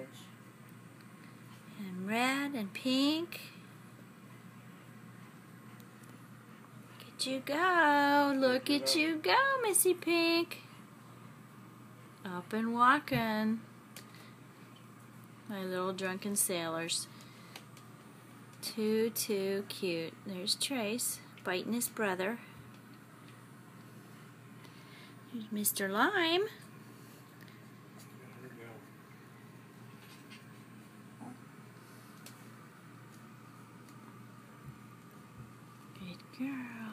cabbage. And red and pink. Look at you go. Look at you go, Missy Pink. Up and walking. My little drunken sailors. Too, too cute. There's Trace biting his brother. There's Mr. Lime. girl.